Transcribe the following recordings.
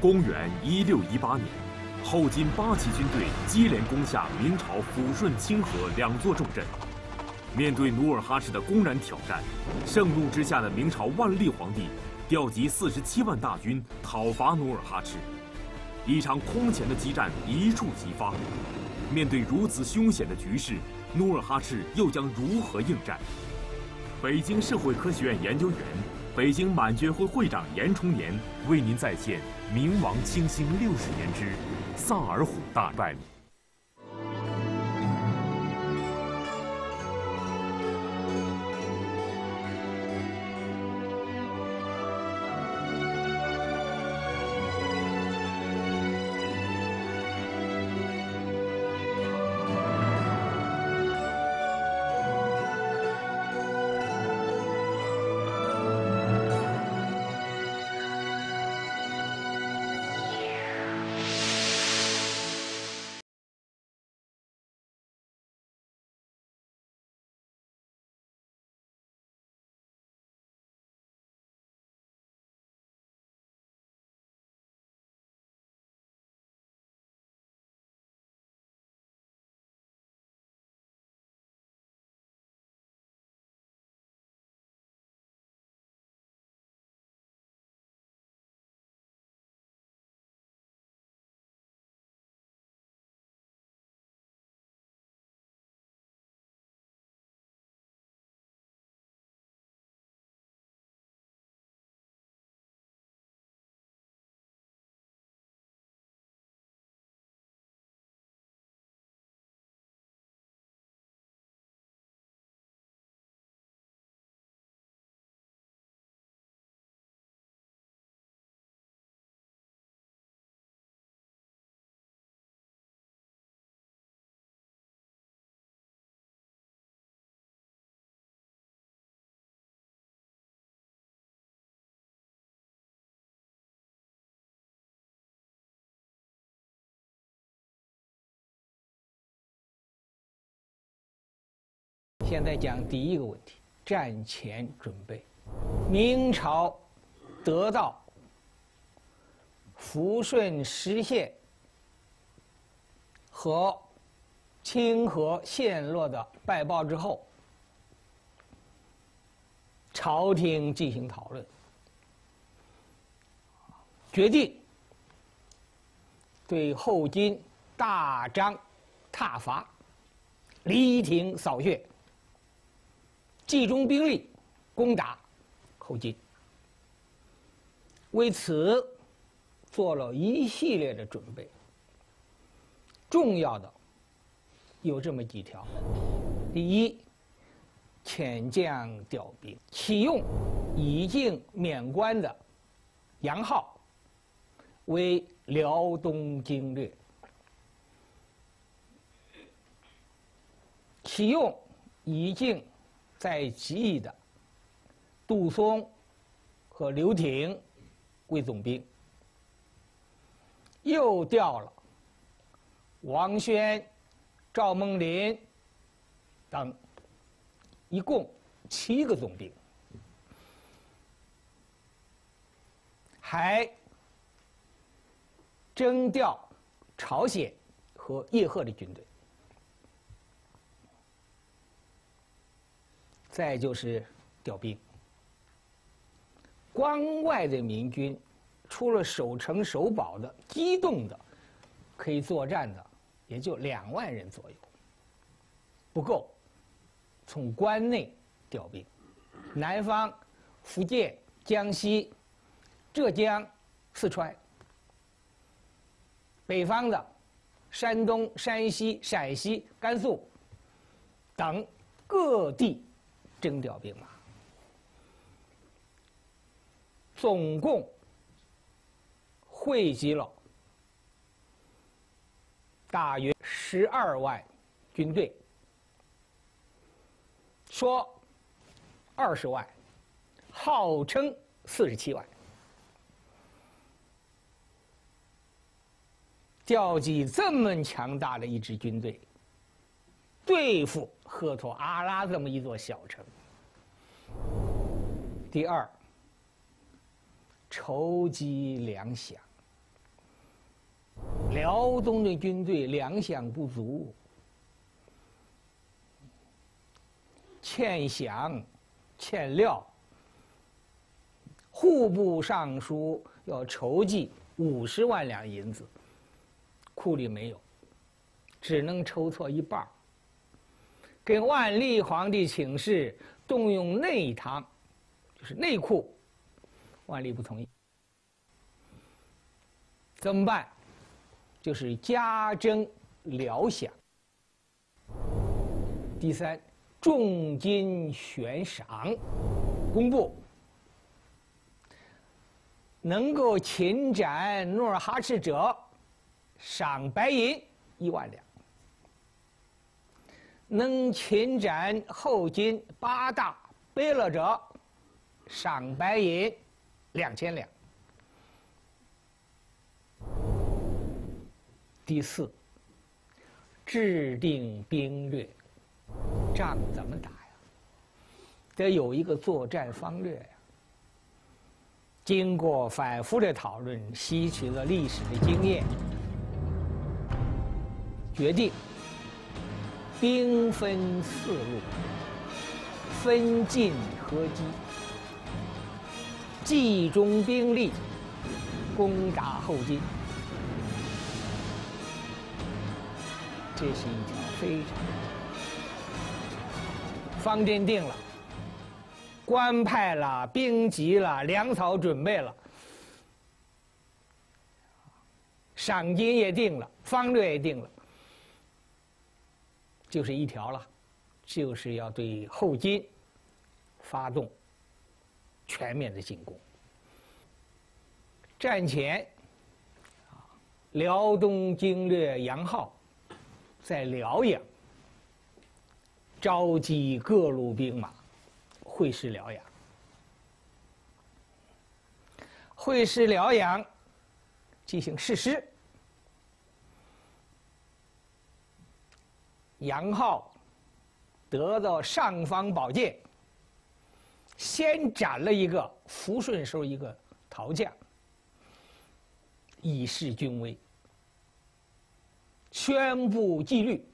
公元一六一八年，后金八旗军队接连攻下明朝抚顺、清河两座重镇。面对努尔哈赤的公然挑战，盛怒之下的明朝万历皇帝调集四十七万大军讨伐努尔哈赤。一场空前的激战一触即发。面对如此凶险的局势，努尔哈赤又将如何应战？北京社会科学院研究员、北京满军会会长严崇年为您再现明王清兴六十年之萨尔浒大战。现在讲第一个问题：战前准备。明朝得到抚顺实县和清河陷落的败报之后，朝廷进行讨论，决定对后金大张挞伐，黎庭扫穴。集中兵力攻打后金，为此做了一系列的准备。重要的有这么几条：第一，遣将调兵，启用已经免官的杨浩为辽东经略，启用已经。在籍役的杜松和刘挺为总兵，又调了王宣、赵梦麟等，一共七个总兵，还征调朝鲜和叶赫的军队。再就是调兵，关外的民军，除了守城守堡的、机动的、可以作战的，也就两万人左右，不够。从关内调兵，南方、福建、江西、浙江、四川，北方的山东、山西、陕西、甘肃等各地。征调兵马，总共汇集了大约十二万军队，说二十万，号称四十七万，调集这么强大的一支军队，对付。赫托阿拉这么一座小城。第二，筹集粮饷，辽东的军队粮饷不足，欠饷，欠料。户部尚书要筹集五十万两银子，库里没有，只能筹措一半跟万历皇帝请示动用内堂，就是内库，万历不同意。怎么办？就是加征辽饷。第三，重金悬赏，公布。能够擒斩努尔哈赤者，赏白银一万两；能擒斩后金八大贝勒者，赏白银两千两。第四，制定兵略，仗怎么打呀？得有一个作战方略呀。经过反复的讨论，吸取了历史的经验，决定兵分四路，分进合击，集中兵力攻打后金。这是一条非常方针定了。官派了，兵集了，粮草准备了，赏金也定了，方略也定了，就是一条了，就是要对后金发动全面的进攻。战前，辽东经略杨浩在辽阳召集各路兵马。会师辽阳，会师辽阳，进行誓师。杨浩得到尚方宝剑，先斩了一个抚顺时候一个陶将，以示军威，宣布纪律，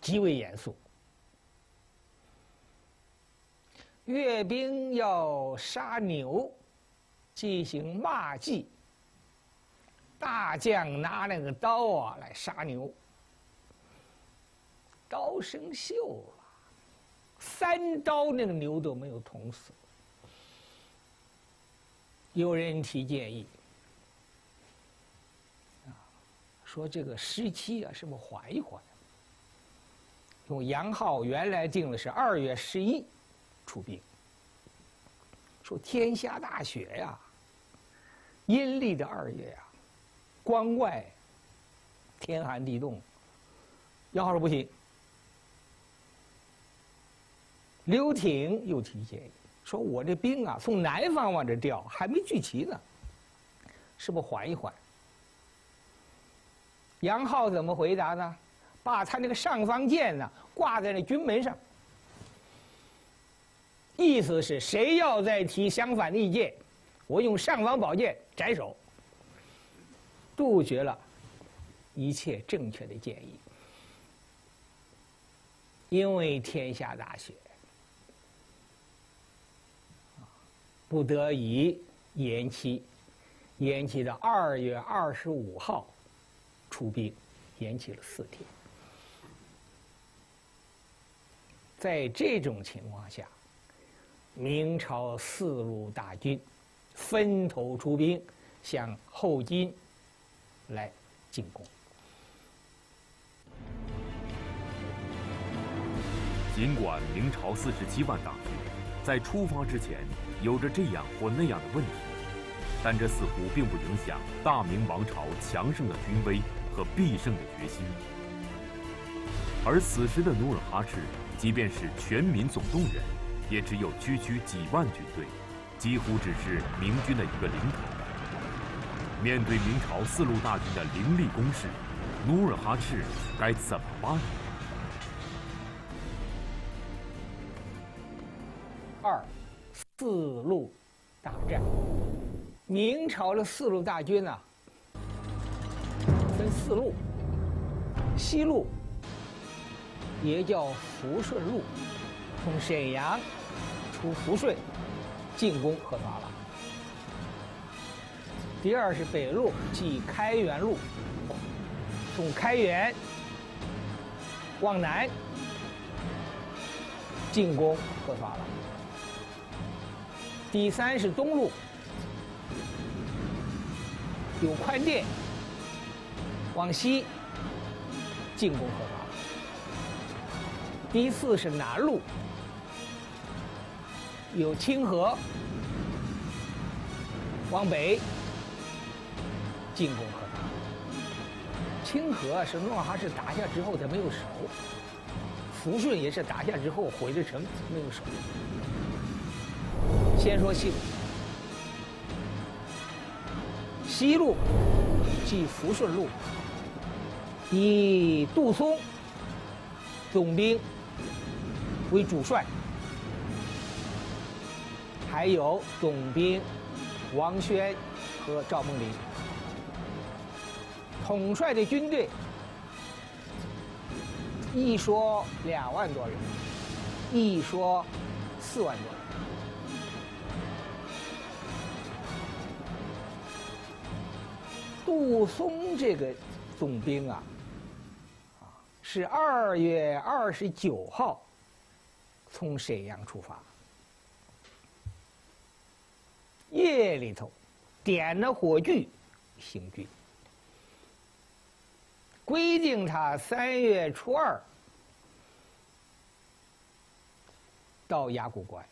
极为严肃。阅兵要杀牛，进行骂祭。大将拿那个刀啊来杀牛，刀生锈了，三刀那个牛都没有捅死。有人提建议，啊，说这个时期啊，是不是缓一缓？用杨浩原来定的是二月十一。出兵，说天下大雪呀，阴历的二月呀，关外天寒地冻。杨浩说不行。刘挺又提建议，说我这兵啊，从南方往这调，还没聚齐呢，是不缓一缓？杨浩怎么回答呢？把他那个尚方剑呢，挂在那军门上。意思是谁要再提相反的意见，我用尚方宝剑斩首，杜绝了一切正确的建议。因为天下大雪，不得已延期，延期到二月二十五号出兵，延期了四天。在这种情况下。明朝四路大军分头出兵，向后金来进攻。尽管明朝四十七万大军在出发之前有着这样或那样的问题，但这似乎并不影响大明王朝强盛的军威和必胜的决心。而此时的努尔哈赤，即便是全民总动员。也只有区区几万军队，几乎只是明军的一个零头。面对明朝四路大军的凌厉攻势，努尔哈赤该怎么办？四路大战。明朝的四路大军呢，分四路，西路也叫抚顺路，从沈阳出抚顺，进攻合法了。第二是北路，即开元路，从开元往南进攻合法了。第三是东路，有宽甸往西进攻合法了。第四是南路，有清河往北。进攻河法。清河是努尔哈赤打下之后他没有守，抚顺也是打下之后毁了城没有守。先说西路，西路即抚顺路，以杜松总兵为主帅，还有总兵王宣和赵梦麟。统帅的军队，一说两万多人，一说四万多人。杜松这个总兵啊，啊，是二月二十九号从沈阳出发，夜里头点了火炬行军。规定他三月初二到崖谷关，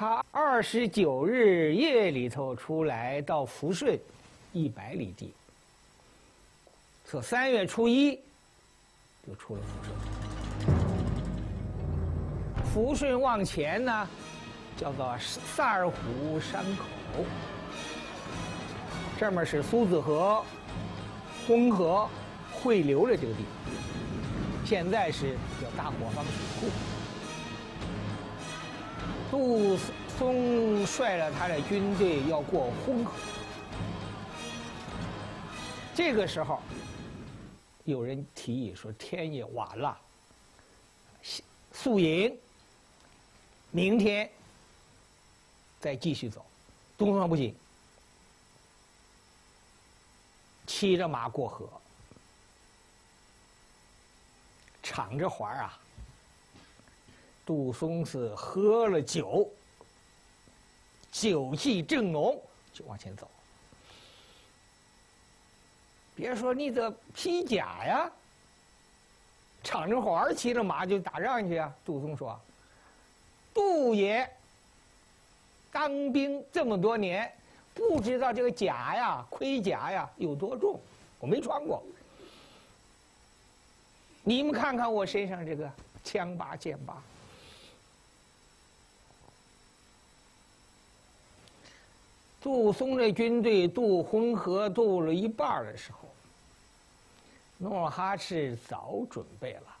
他二十九日夜里头出来到抚顺一百里地，说三月初一就出了抚顺。抚顺往前呢，叫做萨尔浒山口。这面是苏子河、浑河汇流的这个地方，现在是叫大伙坊水库。杜松率了他的军队要过浑河，这个时候，有人提议说天也晚了，宿营，明天再继续走。杜松说不行。骑着马过河，敞着怀啊！杜松是喝了酒，酒气正浓，就往前走。别说你这披甲呀，敞着怀骑着马就打仗去啊！杜松说：“杜爷当兵这么多年。”不知道这个甲呀，盔甲呀有多重，我没穿过。你们看看我身上这个枪疤剑疤。杜松的军队渡浑河渡了一半的时候，努尔哈赤早准备了，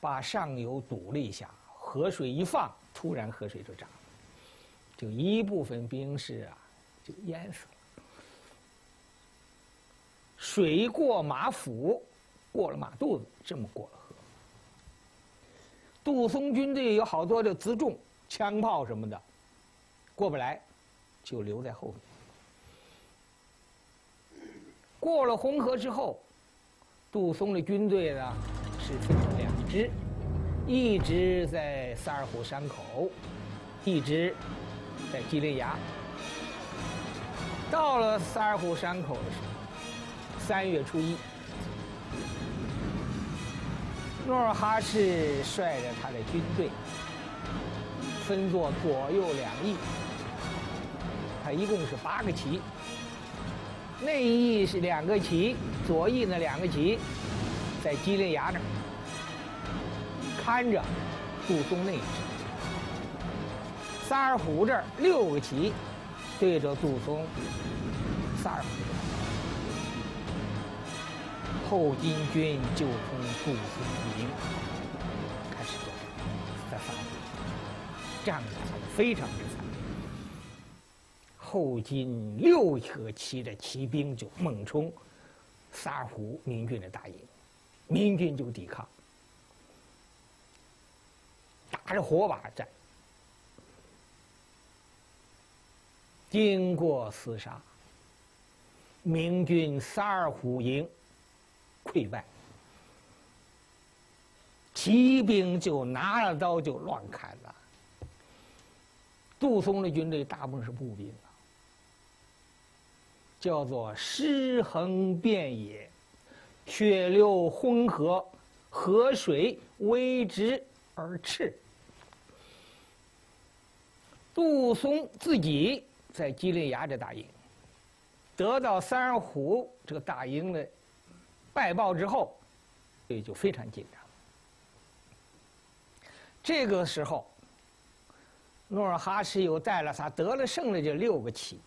把上游堵了一下，河水一放，突然河水就涨。就一部分兵士啊，就淹死了。水过马腹，过了马肚子，这么过了河。杜松军队有好多的辎重、枪炮什么的，过不来，就留在后面。过了红河之后，杜松的军队呢是分成两支，一支在萨尔浒山口，一支。在吉林崖，到了萨尔浒山口的时候，三月初一，努尔哈赤率着他的军队，分作左右两翼，他一共是八个旗，内翼是两个旗，左翼呢两个旗，在吉林崖那儿看着杜松那一支。萨尔浒这儿六个旗对着杜松，萨尔浒后金军就从杜松营开始作战，在萨尔浒，仗打得非常之。后金六个旗的骑兵就猛冲萨尔浒明军的大营，明军就抵抗，打着火把战，经过厮杀，明军萨尔浒营溃败，骑兵就拿了刀就乱砍了。杜松的军队大部分是步兵，叫做尸横遍野，血流浑河，河水为之而赤。杜松自己在吉林崖这大营，得到三虎这个大营的败报之后，也就非常紧张。这个时候。努尔哈赤又带了他得了胜的这六个旗，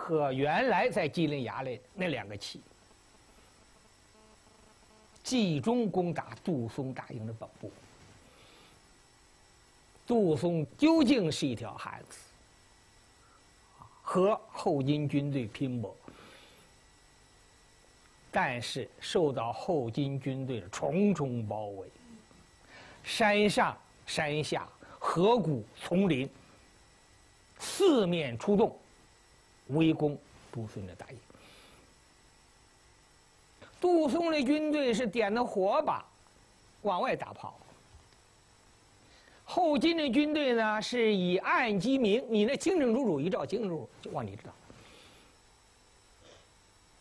和原来在吉林崖的那两个旗，集中攻打杜松大营的本部。杜松究竟是一条汉子，和后金军队拼搏，但是受到后金军队的重重包围，山上山下。河谷丛林，四面出动，围攻杜松的大营。杜松的军队是点的火把，往外打炮。后金的军队呢，是以暗击明，你那清清楚楚，一照清楚就往里知道。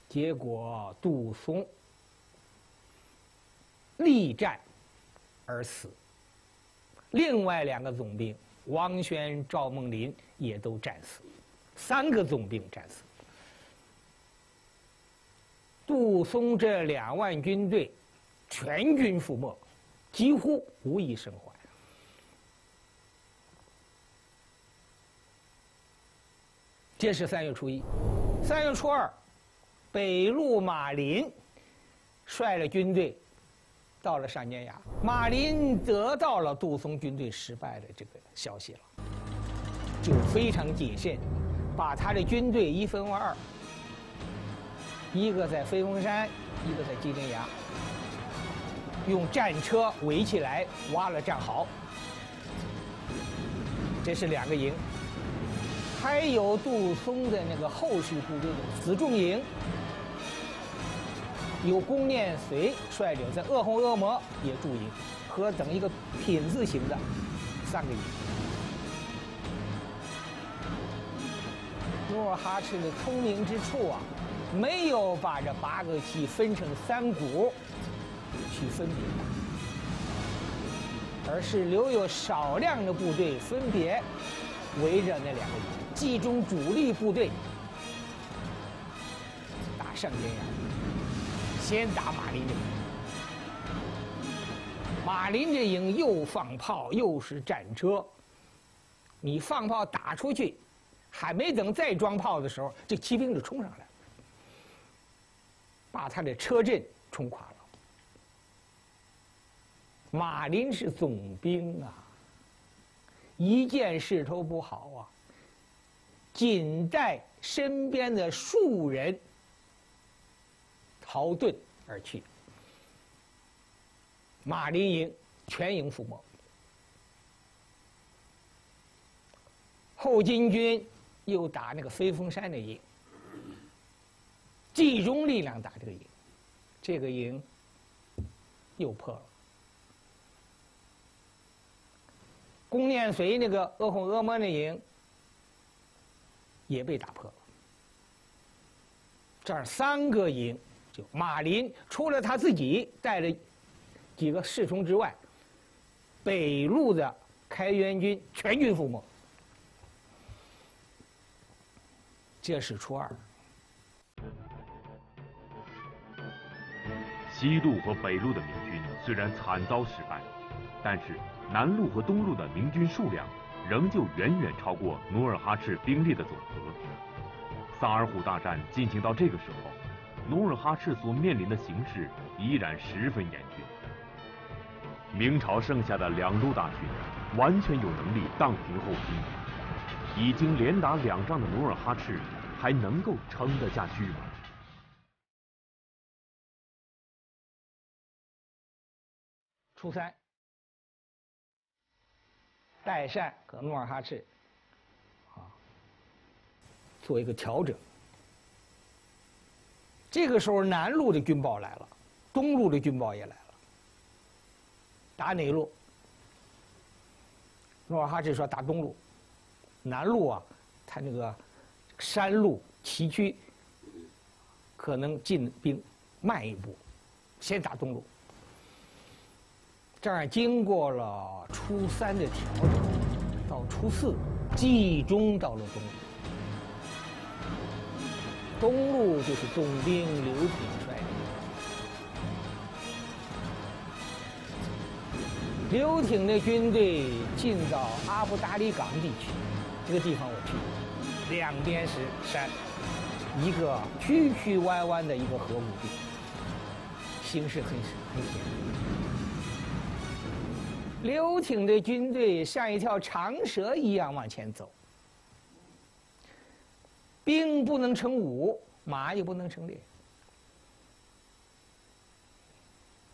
结果杜松力战而死。另外两个总兵王宣、赵梦麟也都战死，三个总兵战死。杜松这两万军队全军覆没，几乎无一生还。这是三月初一，三月初二，北路马林率了军队。到了上尖崖，马林得到了杜松军队失败的这个消息了，就非常谨慎，把他的军队一分为二，一个在飞凤山，一个在金陵崖，用战车围起来，挖了战壕，这是两个营，还有杜松的那个后续部队的辎重营。由龚念绥率领，在鄂洪阿摩也驻营，和等一个品字形的三个营。努尔哈赤的聪明之处啊，没有把这八个旗分成三股去分别，而是留有少量的部队分别围着那两个营，集中主力部队打上尖崖。先打马林这营，马林这营又放炮又是战车，你放炮打出去，还没等再装炮的时候，这骑兵就冲上来了，把他的车阵冲垮了。马林是总兵啊，一见势头不好啊，仅带身边的数人。逃遁而去，马林营全营覆没。后金军又打那个飞凤山的营，集中力量打这个营，这个营又破了。龚念随那个鄂洪阿摩的营也被打破了。这儿三个营。就马林除了他自己带着几个侍从之外，北路的开元军全军覆没。这是初二。西路和北路的明军虽然惨遭失败，但是南路和东路的明军数量仍旧远远超过努尔哈赤兵力的总和。萨尔浒大战进行到这个时候。努尔哈赤所面临的形势依然十分严峻。明朝剩下的两路大军完全有能力荡平后金，已经连打两仗的努尔哈赤还能够撑得下去吗？初三，代善和努尔哈赤啊做一个调整。这个时候，南路的军报来了，东路的军报也来了。打哪路？努尔哈赤说打东路，南路啊，他那个山路崎岖，可能进兵慢一步，先打东路。这儿经过了初三的调整，到初四集中到了东路。东路就是总兵刘挺率领。刘挺的军队进到阿布达里港地区，这个地方我去过，两边是山，一个曲曲弯弯的一个河谷地，形势很很险。刘挺的军队像一条长蛇一样往前走，兵不能成伍，马也不能成列，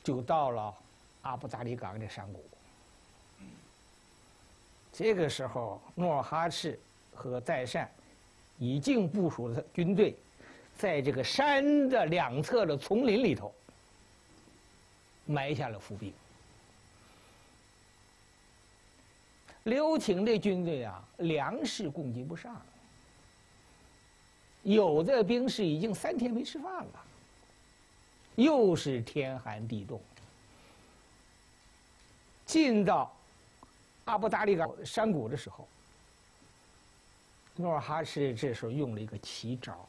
就到了阿布扎里港的山谷。这个时候，努尔哈赤和代善已经部署了军队，在这个山的两侧的丛林里头埋下了伏兵。刘挺的军队啊，粮食供给不上，有的兵士已经三天没吃饭了。又是天寒地冻，进到阿布达里港山谷的时候，努尔哈赤这时候用了一个奇招，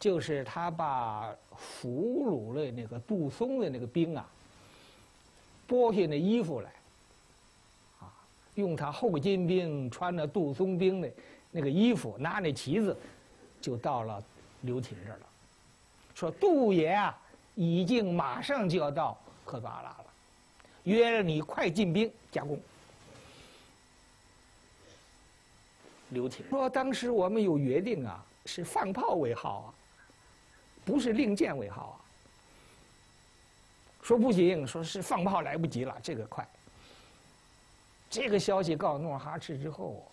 就是他把俘虏了那个杜松的那个兵啊，剥下那衣服来。啊用他后金兵穿着杜松兵的那个衣服，拿那旗子，就到了刘挺这儿了。说杜爷啊，已经马上就要到赫图阿拉了，约了你快进兵加攻。刘挺说：“当时我们有约定啊，是放炮为号啊，不是令箭为号啊。”说不行，说是放炮来不及了，这个快。这个消息告诉努尔哈赤之后，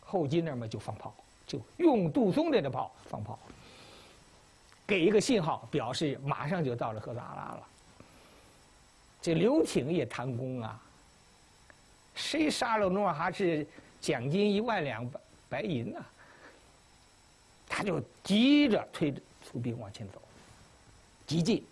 后金那儿嘛就放炮，就用杜松的那炮放炮，给一个信号，表示马上就到了赫图阿拉了。这刘挺也贪功啊，谁杀了努尔哈赤，奖金一万两白白银呐？他就急着推着出兵往前走，急进。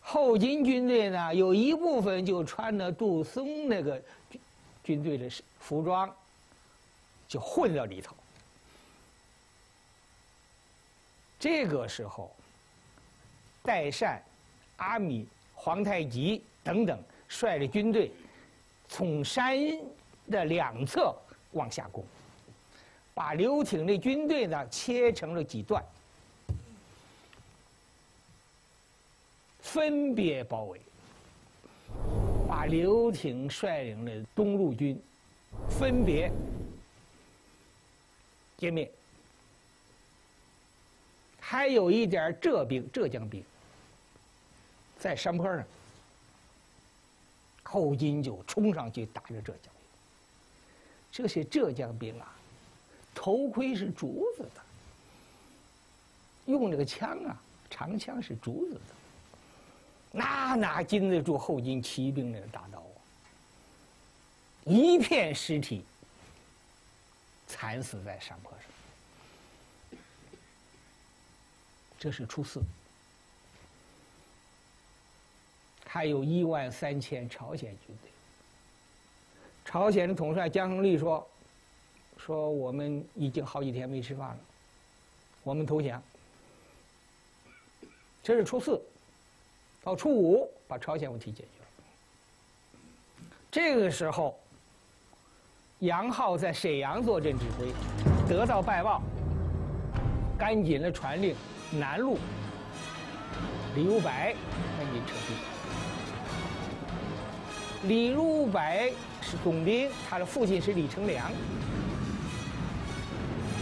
后金军队呢，有一部分就穿着杜松那个军军队的服装，就混到里头。这个时候，代善、阿米、皇太极等等率着军队，从山的两侧往下攻，把刘挺的军队呢切成了几段。分别包围，把刘挺率领的东路军分别歼灭。还有一点浙兵、浙江兵在山坡上，后金就冲上去打着浙江兵。这些浙江兵啊，头盔是竹子的，用这个枪啊，长枪是竹子的。那哪经得住后金骑兵那个大刀啊！一片尸体，惨死在山坡上。这是初四，还有一万三千朝鲜军队。朝鲜的统帅姜亨利说：“说我们已经好几天没吃饭了，我们投降。”这是初四。到初五，把朝鲜问题解决了。这个时候，杨浩在沈阳坐镇指挥，得到败报，赶紧的传令南路，李有白赶紧撤兵。李如柏是总兵，他的父亲是李成梁。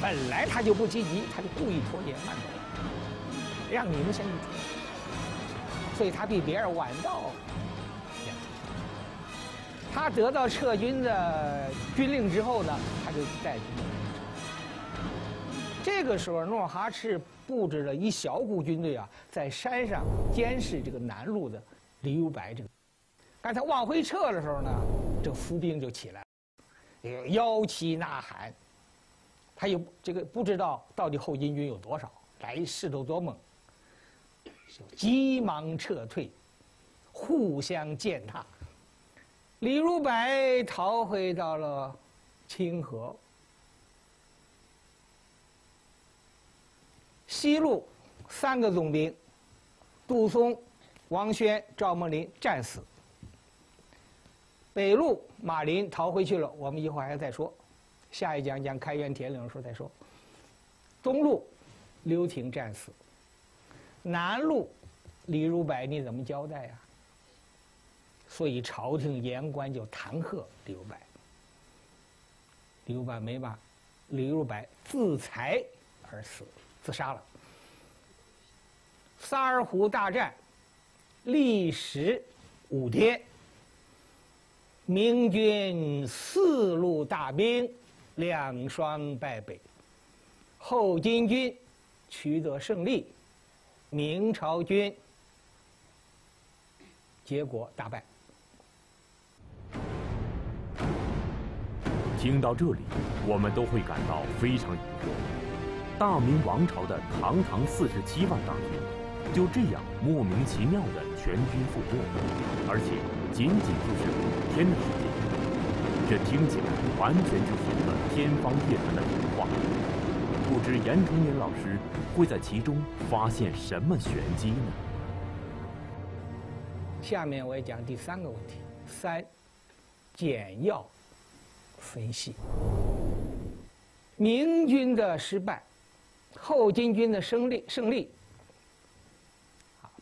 本来他就不积极，他就故意拖延慢走，让你们先去所以他比别人晚到。他得到撤军的军令之后呢，他就带军。这个时候，努尔哈赤布置了一小股军队啊，在山上监视这个南路的李如柏这个。但他往回撤的时候呢，这伏兵就起来了，摇旗呐喊。他又这个不知道到底后金军有多少，来势头多猛，就急忙撤退，互相践踏。李如柏逃回到了清河，西路三个总兵，杜松、王宣、赵孟霖战死。北路马林逃回去了，我们一会儿还再说。下一讲讲开元铁岭的时候再说。东路，刘廷战死。南路，李如柏你怎么交代呀？所以朝廷言官就弹劾李如柏。李如柏没办，李如柏自裁而死，自杀了。萨尔浒大战，历时五天。明军四路大兵。两双败北，后金军取得胜利，明朝军结果大败。听到这里，我们都会感到非常疑惑：大明王朝的堂堂四十七万大军，就这样莫名其妙的全军覆没，而且仅仅就是五天的时间。这听起来完全就是一个天方夜谭的童话，不知严崇年老师会在其中发现什么玄机呢？下面我要讲第三个问题：三，简要分析明军的失败，后金军的胜利胜利。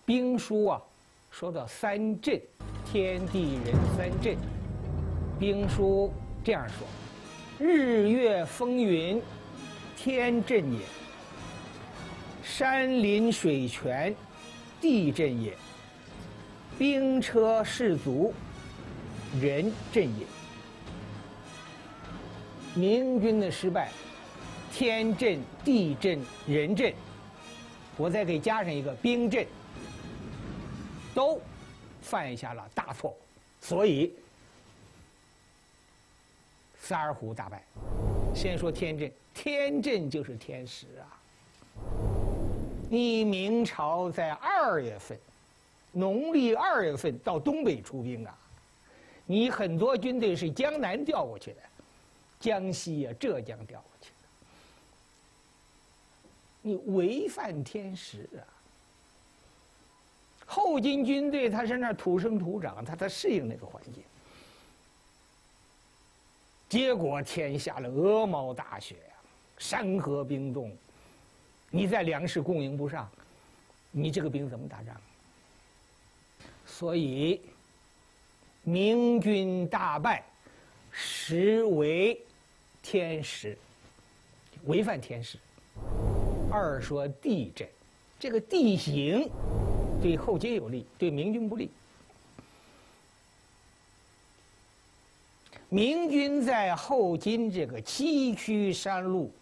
兵书啊，说到三镇，天地人三镇。兵书这样说：“日月风云，天震也；山林水泉，地震也；兵车士卒，人震也。”明军的失败，天震、地震、人震，我再给加上一个兵震，都犯下了大错，所以。萨尔浒大败，先说天震，天震就是天时啊！你明朝在二月份，农历二月份到东北出兵啊，你很多军队是江南调过去的，江西啊、浙江调过去的，你违反天时啊！后金军队他是那土生土长，他他适应那个环境。结果天下了鹅毛大雪，山河冰冻，你在粮食供应不上，你这个兵怎么打仗？所以明军大败，实为天时，违反天时。二说地震，这个地形对后金有利，对明军不利。明军在后金这个崎岖山路、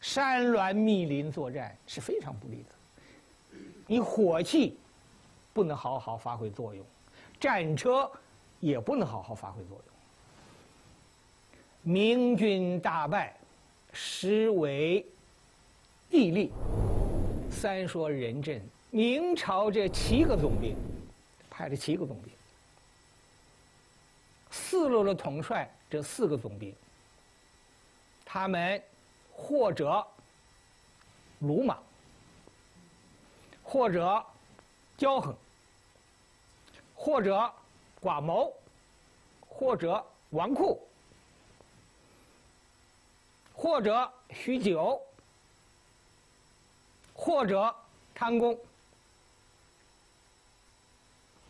山峦密林作战是非常不利的。你火器不能好好发挥作用，战车也不能好好发挥作用。明军大败，实为地利。三说人阵，明朝这七个总兵派了七个总兵。四路的统帅，这四个总兵，他们或者鲁莽，或者骄横，或者寡谋，或者纨绔，或者酗酒，或者贪功，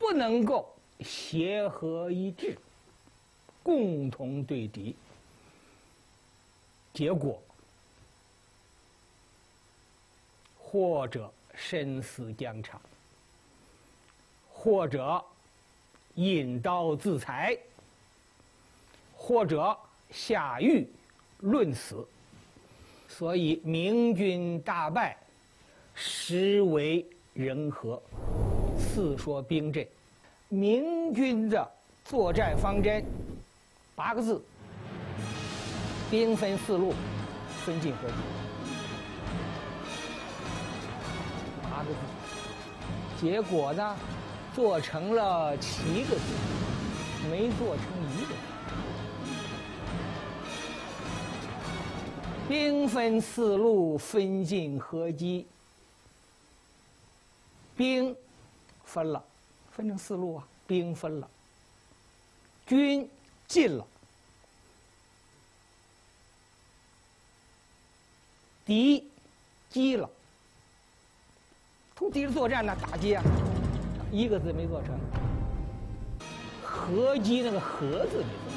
不能够协和一致，共同对敌。结果，或者生死疆场，或者引刀自裁，或者下狱论死。所以明军大败，实为人和。四说兵阵，明军的作战方针八个字：兵分四路，分进合击。八个字，结果呢，做成了七个字，没做成一个。兵分四路，分进合击。兵分了，分成四路啊。兵分了，军进了，敌击了。同敌人作战呢，打击啊，一个字没做成。合击那个“合”字没做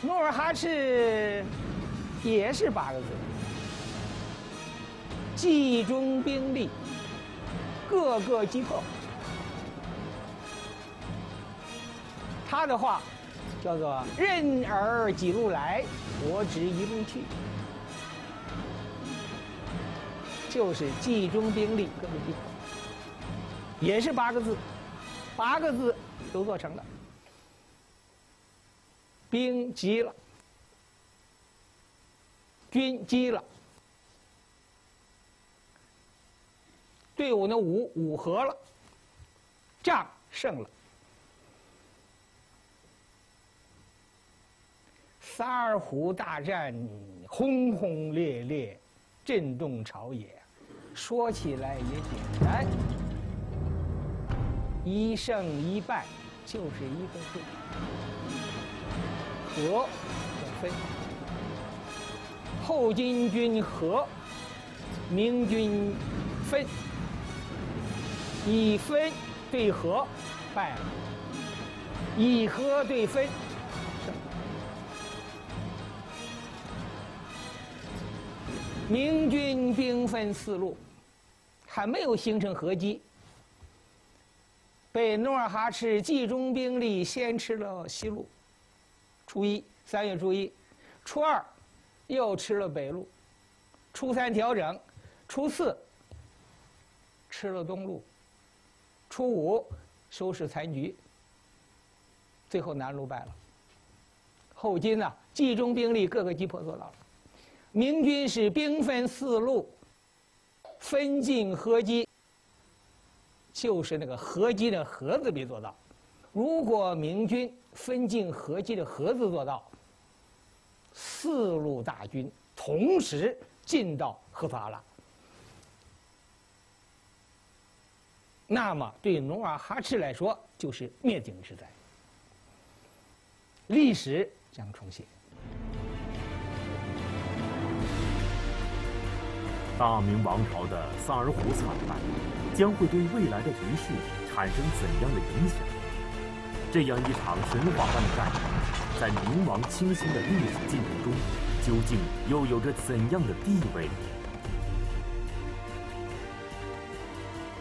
成。努尔哈赤也是八个字：集中兵力，各个击破。他的话叫做“任尔几路来，我只一路去”，就是集中兵力，各个击破。也是八个字，八个字都做成了。兵急了，军急了，队伍呢五五合了，仗胜了。萨尔浒大战轰轰烈烈，震动朝野，说起来也简单，一胜一败就是一个字。和分，后金军和，明军分，以分对和败了，以和对分胜。明军兵分四路，还没有形成合击，被努尔哈赤集中兵力先吃了西路。初一，三月初一，初二，又吃了北路，初三调整，初四吃了东路，初五收拾残局，最后南路败了。后金呢，集中兵力，各个击破做到了。明军是兵分四路，分进合击，就是那个合击的“合”字没做到。如果明军分进合击的“合”字做到，四路大军同时进到合法了，那么对努尔哈赤来说就是灭顶之灾，历史将重写。大明王朝的萨尔浒惨败，将会对未来的局势产生怎样的影响？这样一场神话般的战役，在明王清兴的历史进程中，究竟又有着怎样的地位？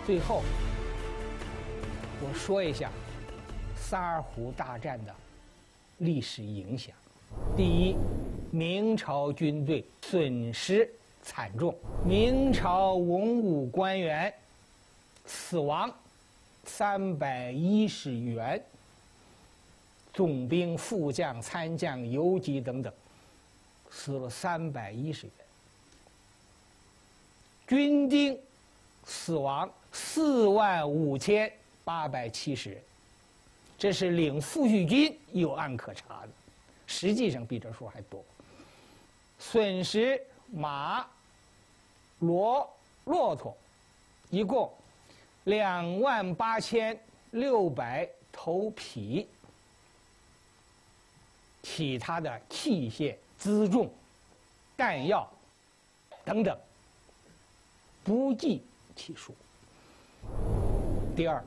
最后，我说一下萨尔浒大战的历史影响。第一，明朝军队损失惨重，明朝文武官员死亡三百一十员。总兵、副将、参将、游击等等，死了三百一十人；军丁死亡四万五千八百七十人，这是领副续军有案可查的，实际上比这数还多。损失马、骡、骆驼，一共两万八千六百头匹。其他的器械、辎重、弹药等等，不计其数。第二，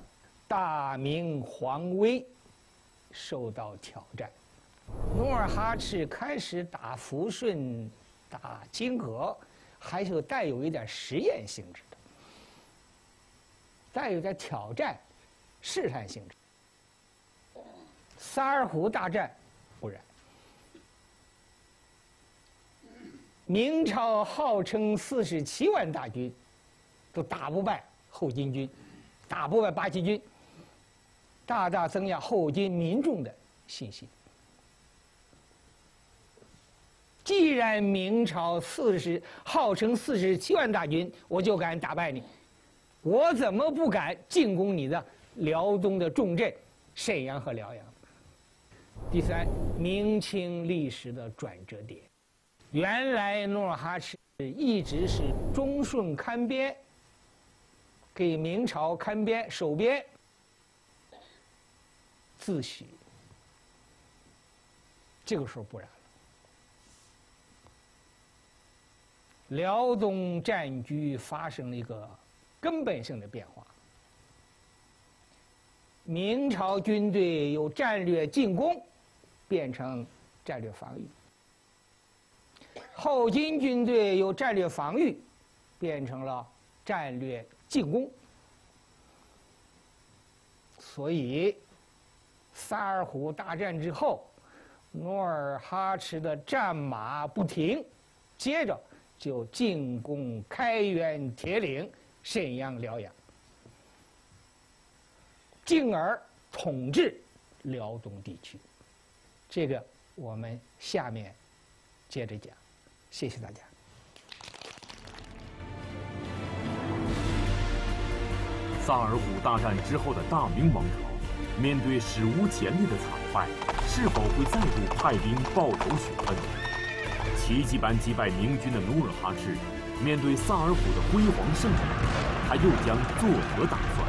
大明皇威受到挑战，努尔哈赤开始打抚顺、打金河，还是带有一点实验性质的，带有点挑战、试探性质。萨尔浒大战不然。明朝号称四十七万大军，都打不败后金军，打不败八旗军，大大增加后金民众的信心。既然明朝四十号称四十七万大军，我就敢打败你，我怎么不敢进攻你的辽东的重镇沈阳和辽阳？第三，明清历史的转折点。原来努尔哈赤一直是忠顺堪边，给明朝堪边守边，自诩。这个时候不然了，辽东战局发生了一个根本性的变化，明朝军队由战略进攻变成战略防御。后金军队由战略防御变成了战略进攻，所以萨尔浒大战之后，努尔哈赤的战马不停，接着就进攻开原、铁岭、沈阳、辽阳，进而统治辽东地区。这个我们下面接着讲。谢谢大家。萨尔浒大战之后的大明王朝，面对史无前例的惨败，是否会再度派兵报仇雪恨？奇迹般击败明军的努尔哈赤，面对萨尔浒的辉煌胜利，他又将作何打算？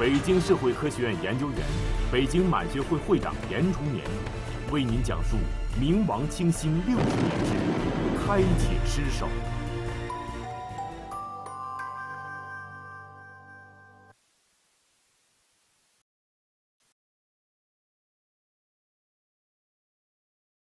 北京社会科学院研究员、北京满学会会长严崇年为您讲述。明王清兴六十年之开解失守。